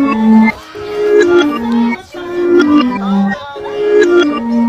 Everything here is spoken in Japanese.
Thank you.